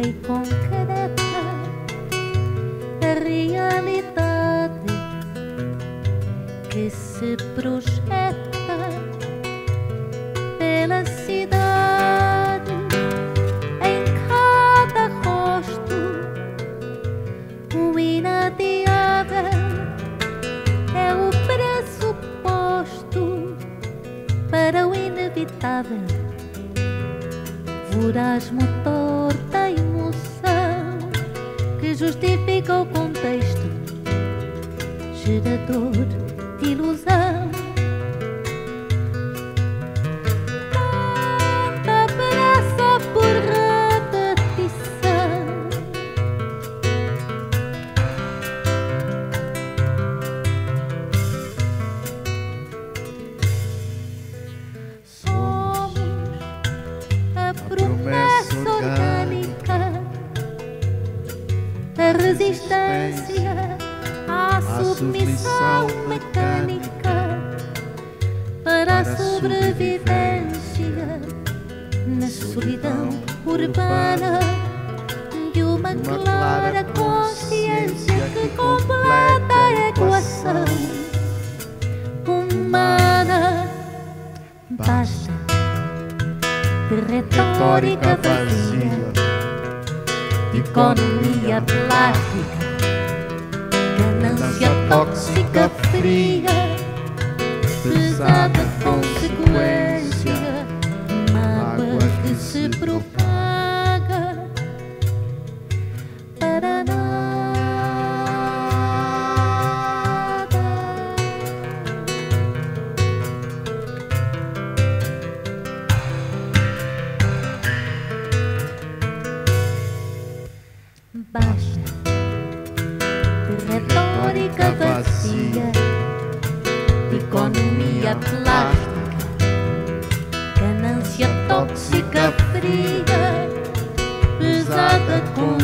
e com cada a realidade que se projeta pela cidade. Em cada rosto o inadiável é o pressuposto para o inevitável. Voraz motor justifica o contexto gerador. a resistência à submissão mecânica para a sobrevivência na solidão urbana de uma clara consciência que completa a equação humana. Basta. De retórica vazia economia plástica, ganância tóxica fria, pesada consequência, mágoa que se propaga. retórica vazia, economia plástica, ganância tóxica fria, pesada com